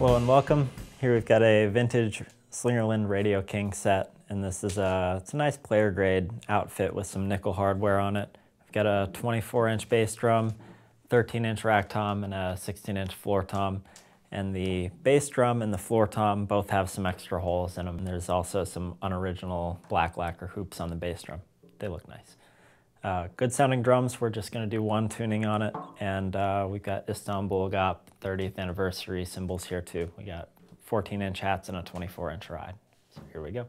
Hello and welcome. Here we've got a vintage Slingerland Radio King set, and this is a, it's a nice player grade outfit with some nickel hardware on it. We've got a 24 inch bass drum, 13 inch rack tom, and a 16 inch floor tom. And the bass drum and the floor tom both have some extra holes in them. There's also some unoriginal black lacquer hoops on the bass drum. They look nice. Uh, good sounding drums, we're just gonna do one tuning on it. And uh, we've got Istanbul Agop 30th anniversary cymbals here too. We got 14 inch hats and a 24 inch ride. So here we go.